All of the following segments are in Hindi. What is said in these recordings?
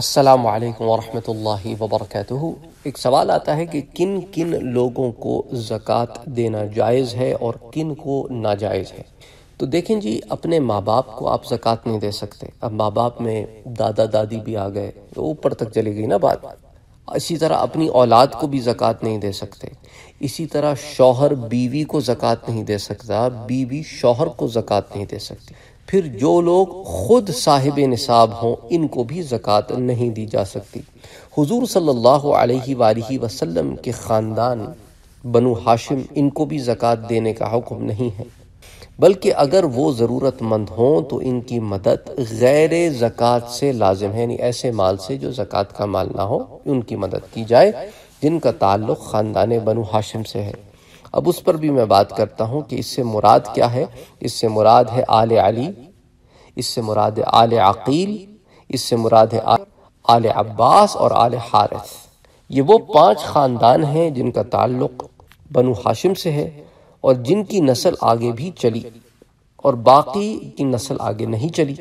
अस्सलाम वालेकुम वरहमतुल्लाहि वबरकातुहू। एक सवाल आता है कि किन किन लोगों को ज़क़़त देना जायज़ है और किन को नाजायज़ है? तो देखें जी, अपने माँ बाप को आप ज़क़़त नहीं दे सकते। अब माँ बाप में दादा दादी भी आ गए तो ऊपर तक चली गई ना बात। इसी तरह अपनी औलाद को भी ज़क़़त नहीं दे सकते। इसी तरह शौहर बीवी को ज़क़़त नहीं दे सकता, बीवी शौहर को ज़क़़त नहीं दे सकती। फिर जो लोग खुद साहिब निसाब हों, इनको भी ज़क़़त नहीं दी जा सकती। हुजूर सल्लल्लाहु अलैहि वसल्लम के ख़ानदान बनु हाशिम, इनको भी ज़क़़त देने का हुक्म नहीं है। बल्कि अगर वो ज़रूरतमंद हों तो इनकी मदद गैर ज़क़़त से लाजिम है, यानी ऐसे माल से जो ज़क़़त का माल ना हो, उनकी मदद की जाए, जिनका ताल्लुक़ ख़ानदान बनु हाशिम से है। अब उस पर भी मैं बात करता हूँ कि इससे मुराद क्या है? इससे मुराद है आल अली, इससे मुराद है आल अकील, इससे मुराद है आल अब्बास और आल हारिस। ये वो पाँच ख़ानदान हैं जिनका ताल्लुक़ बनु हाशिम से है और जिनकी नस्ल आगे भी चली और बाकी की नस्ल आगे नहीं चली।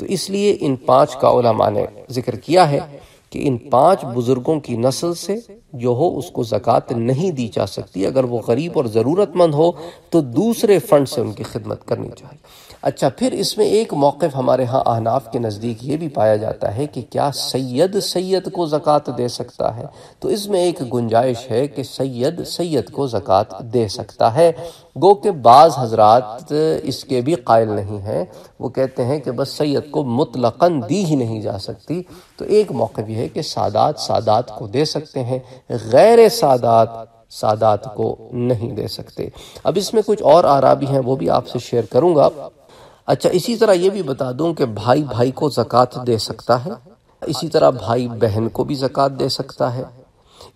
तो इसलिए इन पाँच का ने ज़िक्र किया है कि इन पाँच बुज़ुर्गों की नस्ल से जो हो, उसको ज़क़़त नहीं दी जा सकती। अगर वो गरीब और ज़रूरतमंद हो तो दूसरे फंड से उनकी खिदमत करनी चाहिए। अच्छा फिर इसमें एक मौक़ हमारे यहाँ अहनाफ के नज़दीक ये भी पाया जाता है कि क्या सैयद सैयद को ज़क़़त दे सकता है? तो इसमें एक गुंजाइश है कि सैयद सैयद को ज़क़़त दे सकता है। गो के बाज़ हजरात इसके भी कायल नहीं हैं। वो कहते हैं कि बस सैयद को मुतलकन दी ही नहीं जा सकती। तो एक मौक़ भी है कि सादात सादात को दे सकते हैं। गैर सादात सादात को नहीं दे सकते। अब इसमें कुछ और आरा भी हैं, वो भी आपसे शेयर करूँगा। अच्छा इसी तरह ये भी बता दूँ कि भाई भाई को जक़ात दे सकता है, इसी तरह भाई बहन को भी जक़ात दे सकता है,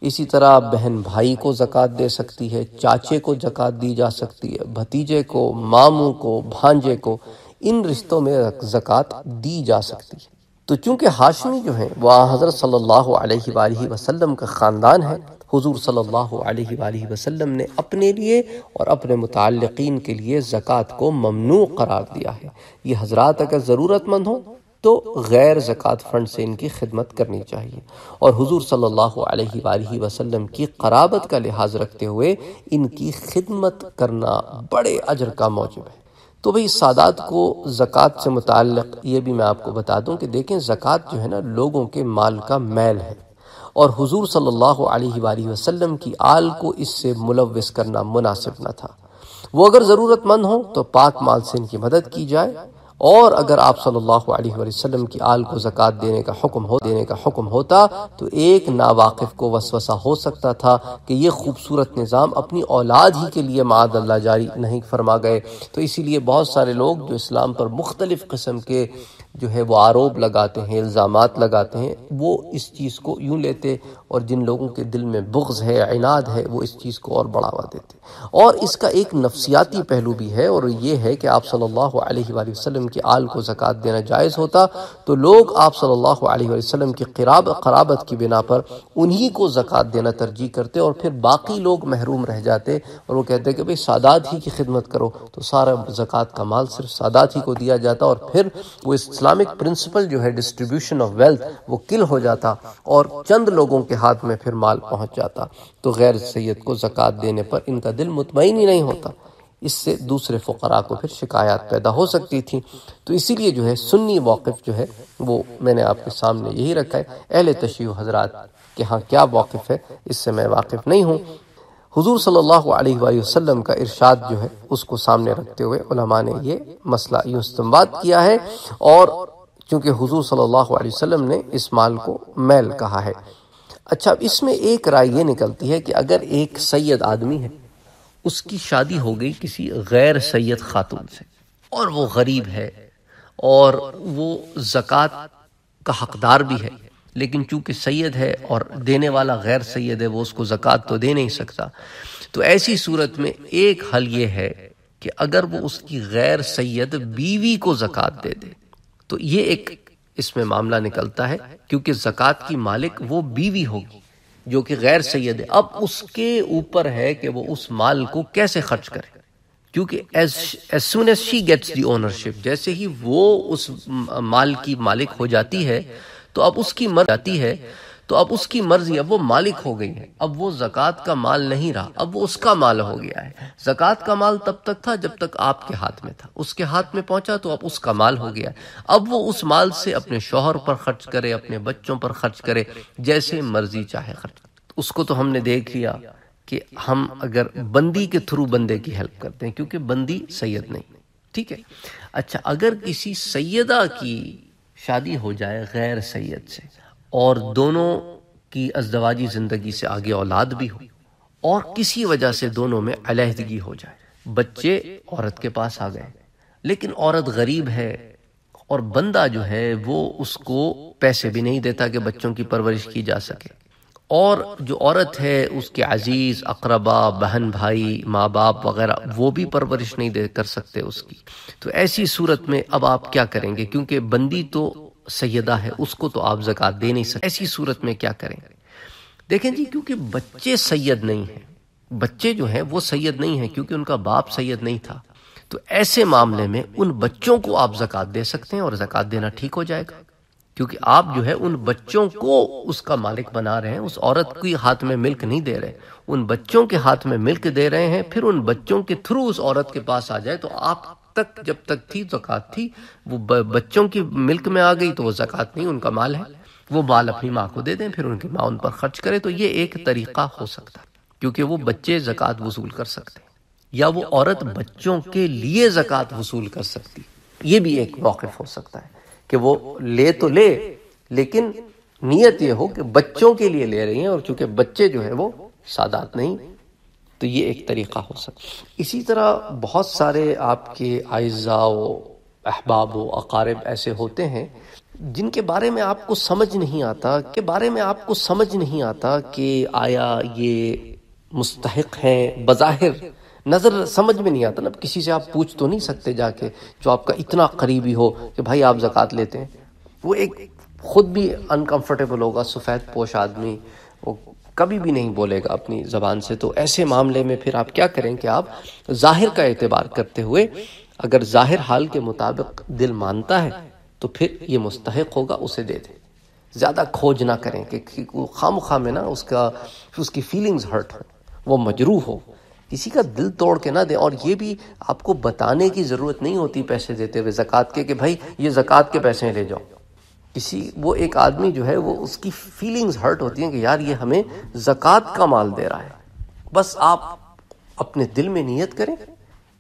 इसी तरह बहन भाई को जक़ात दे सकती है, चाचे को जक़ात दी जा सकती है, भतीजे को, मामू को, भांजे को, इन रिश्तों में जक़ात दी जा सकती है। तो चूँकि हाशमी जो है, वह हज़रत सल्लल्लाहु अलैहि वसल्लम का ख़ानदान है, हुजूर सल्लल्लाहु अलैहि वसल्लम ने अपने लिए और अपने मुतल्लिकीन के लिए ज़क़़त को ममनू करार दिया है। ये हजरात अगर ज़रूरतमंद हो तो गैर ज़क़़त फ़ंड से इनकी खिदमत करनी चाहिए। और हुजूर सल्लल्लाहु अलैहि वसल्लम की कराबत का लिहाज रखते हुए इनकी खिदमत करना बड़े अजर का मौजूद है। तो भाई, सादात को ज़क़़त से मुतल ये भी मैं आपको बता दूँ कि देखें, ज़क़़त जो है ना, लोगों के माल का मैल है। और हुजूर सल्लल्लाहु अलैहि वसल्लम की आल को इससे मुलविस करना मुनासिब न था। वो अगर ज़रूरतमंद हो तो पाक माल से इनकी मदद की जाए और अगर आप सल्लल्लाहु अलैहि वसल्लम की आल को ज़क़़त देने का हुक्म हो, देने का हुक्म होता तो एक नावाकिफ को वसवसा हो सकता था कि यह खूबसूरत निज़ाम अपनी औलाद ही के लिए माद अल्लाह जारी नहीं फरमा गए। तो इसीलिए बहुत सारे लोग जो इस्लाम पर मुख्तलिफ़ किस्म के जो है वो आरोप लगाते हैं इल्ज़ाम लगाते हैं, वो इस चीज़ को यूँ लेते और जिन लोगों के दिल में बुग्ज़ है, इनाद है, वो इस चीज़ को और बढ़ावा देते और इसका एक नफसियाती पहलू भी है और ये है कि आप सल्लल्लाहु अलैहि वसल्लम की आल को ज़क़़त देना जायज़ होता तो लोग आप सल्लल्लाहु अलैहि वसल्लम की क़राब, क़राबत की बिना पर उन्हीं को ज़क़़त देना तरजीह करते और फिर बाकी लोग महरूम रह जाते और वो कहते कि भाई सादात ही की खिदमत करो तो सारा ज़क़़त का माल सिर्फ़ सादात ही को दिया जाता और फिर वो इस्लामिक प्रिंसिपल जो है डिस्ट्रीब्यूशन ऑफ़ वेल्थ वो किल हो जाता और चंद लोगों के हाथ में फिर माल पहुँच जाता। तो गैर सैयद को जक़ात देने पर इनका दिल मुतमिन ही नहीं होता। इससे दूसरे फ़करा को फिर शिकायत पैदा हो सकती थी। तो इसीलिए जो है, सुन्नी मौक़ जो है, वो मैंने आपके सामने यही रखा है। अहल तशी हजरात के हाँ क्या मौक़ है? इससे मैं वाकिफ़ नहीं हूँ। हुजूर सल्लल्लाहु अलैहि वसल्लम का इरशाद जो है, उसको सामने रखते हुए उलमा ने ये मसला यूँ इस्तेमाल किया है और चूँकि हुजूर सल्लल्लाहु अलैहि वसल्लम ने इस माल को मैल कहा है। अच्छा इसमें एक राय ये निकलती है कि अगर एक सैयद आदमी है, उसकी शादी हो गई किसी गैर सैयद खातून से और वो गरीब है और वो ज़क़़त का हकदार भी है लेकिन चूँकि सैयद है और देने वाला गैर सैयद है, वो उसको ज़क़़त तो दे नहीं सकता। तो ऐसी सूरत में एक हल ये है कि अगर वो उसकी गैर सैयद बीवी को ज़क़़त दे दे तो ये एक इसमें मामला निकलता है, क्योंकि जक़ात की मालिक वो बीवी होगी जो कि गैर सैयद है। अब उसके ऊपर है कि वो उस माल को कैसे खर्च करे, क्योंकि as soon as she gets the ownership जैसे ही वो उस माल की मालिक हो जाती है तो अब उसकी मर्ज़ी आती है। तो अब उसकी मर्ज़ी, अब वो मालिक हो गई है। अब वो जक़ात का माल नहीं रहा। अब वो उसका माल हो गया है। जक़ात का माल तब तक था जब तक आपके हाथ में था। उसके हाथ में पहुँचा तो अब उसका माल हो गया। अब वो उस माल से अपने शोहर पर खर्च करे, अपने बच्चों पर खर्च करे, जैसे मर्ज़ी चाहे खर्च उसको तो हमने देख लिया कि हम अगर बंदी के थ्रू बंदे की हेल्प करते हैं, क्योंकि बंदी सैयद नहीं। ठीक है? अच्छा अगर किसी सैयदा की शादी हो जाए गैर सैयद से, और दोनों की अजदवाजी ज़िंदगी से आगे औलाद भी हो, और किसी वजह से दोनों में अलहदगी हो जाए। बच्चे औरत के पास आ गए, लेकिन औरत गरीब है, और बंदा जो है वो उसको पैसे भी नहीं देता कि बच्चों की परवरिश की जा सके। और जो औरत है, उसके अज़ीज़, अकरबा, बहन भाई माँ बाप वगैरह, वो भी परवरिश नहीं दे कर सकते उसकी। तो ऐसी सूरत में अब आप क्या करेंगे? क्योंकि बंदी तो सैदा है, उसको तो आप जक़ात दे नहीं सकते। ऐसी सूरत में क्या करें देखें जी, क्योंकि बच्चे सैयद नहीं हैं। बच्चे जो हैं, वो सैयद नहीं हैं, क्योंकि उनका बाप सैयद नहीं था। तो ऐसे मामले में उन बच्चों को आप जक़ात दे सकते हैं और जक़ात देना ठीक हो जाएगा। क्योंकि आप जो है उन बच्चों को उसका मालिक बना रहे हैं, उस औरत के हाथ में मिल्क नहीं दे रहे। उन बच्चों के हाथ में मिल्क दे रहे हैं, फिर उन बच्चों के थ्रू उस औरत के पास आ जाए तो आप तक जब तक थी, जक़ात थी, वो बच्चों की मिल्क में आ गई तो वो जक़ात नहीं, उनका माल है। वो माल अपनी माँ को दे दें, फिर उनकी माँ उन पर खर्च करे तो ये एक तरीका हो सकता है, क्योंकि वो बच्चे जक़ात वसूल कर सकते हैं, या वो औरत बच्चों के लिए जक़ात वसूल कर सकती ये भी एक मौकफ हो सकता है। कि वो ले तो ले, लेकिन नीयत ये हो कि बच्चों के लिए ले रही हैं और चूँकि बच्चे जो है वो सादात नहीं तो ये एक तरीका हो सकता इसी तरह बहुत सारे आपके आयजा अहबाब अकारब ऐसे होते हैं, जिनके बारे में आपको समझ नहीं आता, के बारे में आपको समझ नहीं आता कि आया ये मुस्तक हैं, बज़ाहिर नज़र समझ में नहीं आता ना, किसी से आप पूछ तो नहीं सकते जाके जो आपका इतना करीबी हो कि भाई आप जक़ात लेते हैं। वो एक खुद भी अनकंफर्टेबल होगा, सफ़ेद पोश आदमी, वो कभी भी नहीं बोलेगा अपनी ज़बान से। तो ऐसे मामले में फिर आप क्या करें कि आप ज़ाहिर का एतबार करते हुए, अगर ज़ाहिर हाल के मुताबिक दिल मानता है तो फिर ये मुस्तक होगा, उसे दे दें। ज़्यादा खोज ना करें कि खाम खा में ना उसका, उसकी फीलिंग्स हर्ट हो, वो मजरू हो। किसी का दिल तोड़ के ना दें और ये भी आपको बताने की ज़रूरत नहीं होती पैसे देते हुए, ज़क़़त के कि भाई ये ज़क़़त के पैसे ले जाओ। किसी, वो एक आदमी जो है, वो उसकी फीलिंग्स हर्ट होती हैं कि यार ये हमें ज़क़़त का माल दे रहा है। बस आप अपने दिल में नीयत करें,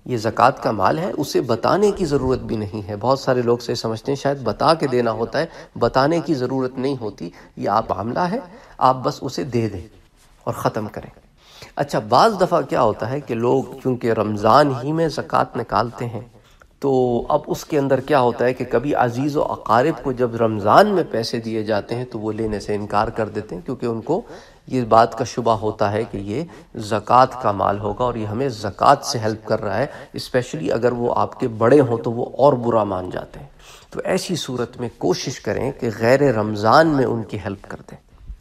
ये ज़क़़त का माल है, उसे बताने की ज़रूरत भी नहीं है। बहुत सारे लोग से समझते हैं, शायद बता के देना होता है, बताने की ज़रूरत नहीं होती, ये आप मामला है, आप बस उसे दे दें और ख़त्म करें। अच्छा बाज़ दफ़ा क्या होता है कि लोग चूँकि रमज़ान ही में ज़क़़त निकालते हैं तो अब उसके अंदर क्या होता है कि कभी अज़ीज़ व अकारब को जब रमज़ान में पैसे दिए जाते हैं तो वो लेने से इनकार कर देते हैं, क्योंकि उनको ये बात का शुबा होता है कि ये ज़क़़त का माल होगा और ये हमें ज़क़़त से हेल्प कर रहा है इस्पेशली अगर वो आपके बड़े हों तो वो और बुरा मान जाते हैं। तो ऐसी सूरत में कोशिश करें कि गैर रमज़ान में उनकी हेल्प कर दें।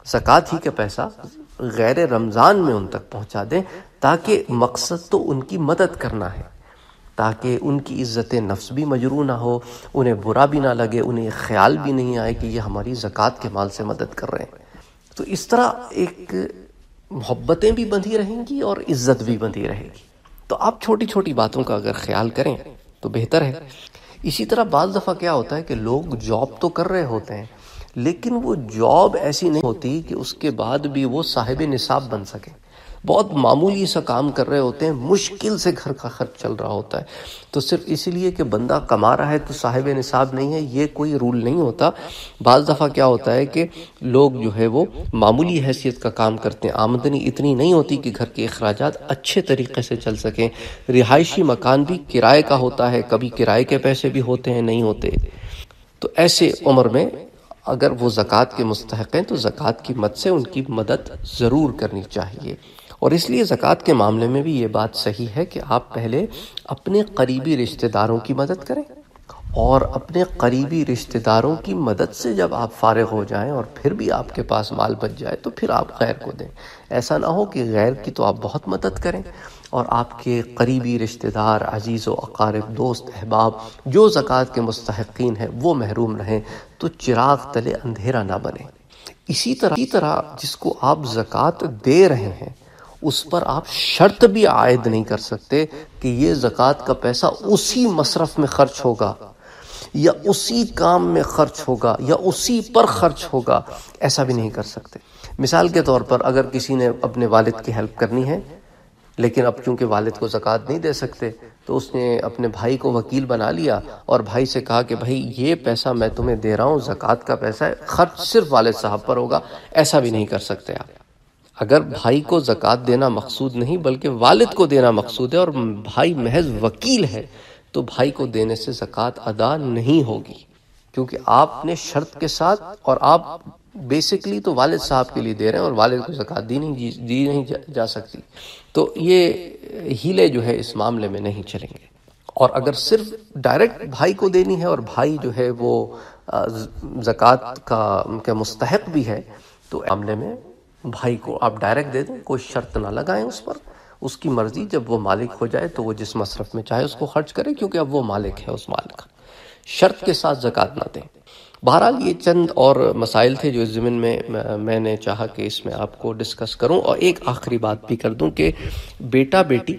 ज़क़़त ही का पैसा गैर रमज़ान में उन तक पहुँचा दें, ताकि मकसद तो उनकी मदद करना है, ताकि उनकी इज़्ज़त नफ्स भी मजरू ना हो, उन्हें बुरा भी ना लगे, उन्हें ख्याल भी नहीं आए कि ये हमारी ज़क़़त के माल से मदद कर रहे हैं। तो इस तरह एक मोहब्बतें भी बंधी रहेंगी और इज़्ज़त भी बंधी रहेगी। तो आप छोटी छोटी बातों का अगर ख्याल करें तो बेहतर है। इसी तरह बाज़ दफ़ा क्या होता है कि लोग जॉब तो कर रहे होते हैं लेकिन वो जॉब ऐसी नहीं होती कि उसके बाद भी वो साहिब निसाब बन सके। बहुत मामूली सा काम कर रहे होते हैं, मुश्किल से घर का खर्च चल रहा होता है। तो सिर्फ़ इसीलिए कि बंदा कमा रहा है तो साहिब निसाब नहीं है, ये कोई रूल नहीं होता। बाज़ दफ़ा क्या होता है कि लोग जो है वो मामूली हैसियत का काम करते हैं। आमदनी इतनी नहीं होती कि घर के अखराज अच्छे तरीके से चल सकें। रिहायशी मकान भी किराए का होता है, कभी किराए के पैसे भी होते हैं, नहीं होते। तो ऐसे उम्र में अगर वो ज़क़़त के मुस्तक हैं तो ज़क़़त की मद से उनकी मदद ज़रूर करनी चाहिए। और इसलिए ज़क़़त के मामले में भी ये बात सही है कि आप पहले अपने करीबी रिश्तेदारों की मदद करें। और अपने करीबी रिश्तेदारों की मदद से जब आप फारग हो जाएँ और फिर भी आपके पास माल बच जाए तो फिर आप गैर को दें। ऐसा ना हो कि गैर की तो आप बहुत मदद करें और आपके करीबी रिश्तेदार, अज़ीज़ व अकारब, दोस्त, अहबाब, जो ज़क़़त के मुस्तकिन हैं, वो महरूम रहें तो चिराग तले अंधेरा ना बने। इसी तरह इसी तरह जिसको आप ज़क़़त दे रहे हैं, उस पर आप शर्त भी आयद नहीं कर सकते कि ये ज़क़़त का पैसा उसी मसरफ में खर्च होगा। या उसी काम में खर्च होगा, या उसी पर खर्च होगा, ऐसा भी नहीं कर सकते। मिसाल के तौर पर अगर किसी ने अपने वालिद की हेल्प करनी है, लेकिन अब चूँकि वालिद को ज़क़़त नहीं दे सकते तो उसने अपने भाई को वकील बना लिया और भाई से कहा कि भाई, ये पैसा मैं तुम्हें दे रहा हूँ, ज़क़़त का पैसा है, खर्च सिर्फ़ वालिद साहब पर होगा, ऐसा भी नहीं कर सकते आप। अगर भाई को ज़क़़त देना मकसूद नहीं, बल्कि वालिद को देना मकसूद है और भाई महज वकील है तो भाई को देने से ज़क़़त अदा नहीं होगी क्योंकि आपने शर्त के साथ और आप बेसिकली तो वालिद साहब के लिए दे रहे हैं और वालिद को ज़क़़त दी नहीं दी नहीं जा, जा सकती। तो ये हीले जो है इस मामले में नहीं चलेंगे। और अगर सिर्फ़ डायरेक्ट भाई को देनी है और भाई जो है वो ज़क़़त का के मुस्तहक भी है तो मामले में भाई को आप डायरेक्ट दे दें कोई शर्त ना लगाएँ उस पर। उसकी मर्ज़ी, जब वो मालिक हो जाए तो वो जिस मसरफ में चाहे उसको खर्च करे, क्योंकि अब वो मालिक है उस माल का। शर्त के साथ जक़ात ना दें। बहरहाल ये चंद और मसाइल थे जो इस ज़मीन में मैंने चाहा कि इसमें आपको डिस्कस करूँ और एक आखिरी बात भी कर दूँ कि बेटा बेटी,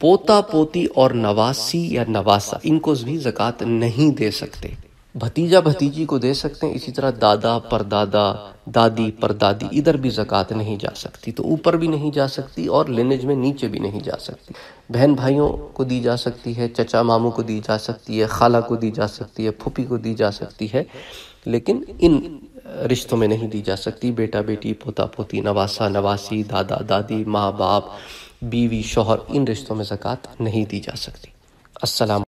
पोता पोती और नवासी या नवासा, इनको भी ज़क़़त नहीं दे सकते। भतीजा भतीजी को दे सकते हैं। इसी तरह दादा, परदादा, दादी, परदादी, इधर भी ज़क़़त नहीं जा सकती तो ऊपर भी नहीं जा सकती और लिनेज में नीचे भी नहीं जा सकती। बहन भाइयों को दी जा सकती है, चचा मामू को दी जा सकती है, खाला को दी जा सकती है, फूफी को दी जा सकती है, लेकिन इन रिश्तों में नहीं दी जा सकती। बेटा, बेटी, पोता, पोती, नवासा, नवासी, दादा, दादी, माँ, बाप, बीवी, शोहर, इन रिश्तों में ज़क़़त नहीं दी जा सकती। अस्सलाम